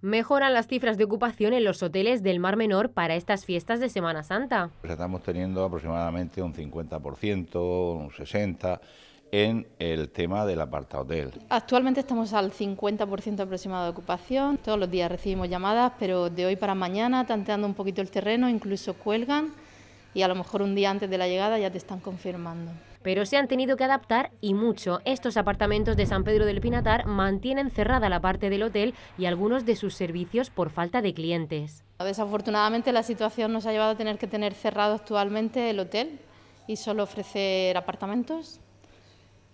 Mejoran las cifras de ocupación en los hoteles del Mar Menor para estas fiestas de Semana Santa. Pues estamos teniendo aproximadamente un 50%, un 60% en el tema del apartahotel. Actualmente estamos al 50% aproximado de ocupación. Todos los días recibimos llamadas, pero de hoy para mañana, tanteando un poquito el terreno, incluso cuelgan y a lo mejor un día antes de la llegada ya te están confirmando. Pero se han tenido que adaptar y mucho. Estos apartamentos de San Pedro del Pinatar mantienen cerrada la parte del hotel y algunos de sus servicios por falta de clientes. Desafortunadamente la situación nos ha llevado a tener que tener cerrado actualmente el hotel y solo ofrecer apartamentos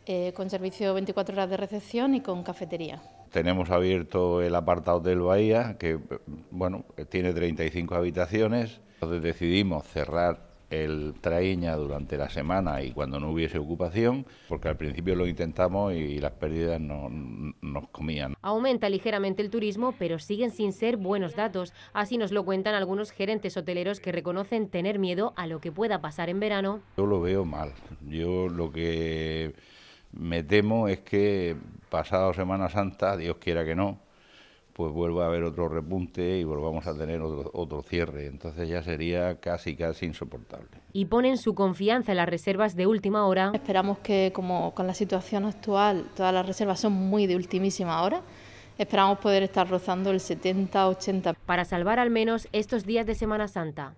eh, con servicio 24 horas de recepción y con cafetería. Tenemos abierto el apartado del Bahía, que bueno, tiene 35 habitaciones. Entonces decidimos cerrar el Traíña durante la semana y cuando no hubiese ocupación, porque al principio lo intentamos y las pérdidas no, nos comían. Aumenta ligeramente el turismo, pero siguen sin ser buenos datos. Así nos lo cuentan algunos gerentes hoteleros que reconocen tener miedo a lo que pueda pasar en verano. Yo lo veo mal. Yo lo que me temo es que pasado Semana Santa, Dios quiera que no, pues vuelva a haber otro repunte y volvamos a tener otro, cierre. Entonces ya sería casi, casi insoportable. Y ponen su confianza en las reservas de última hora. Esperamos que, como con la situación actual, todas las reservas son muy de ultimísima hora. Esperamos poder estar rozando el 70-80. Para salvar al menos estos días de Semana Santa.